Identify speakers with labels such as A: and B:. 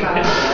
A: Gracias.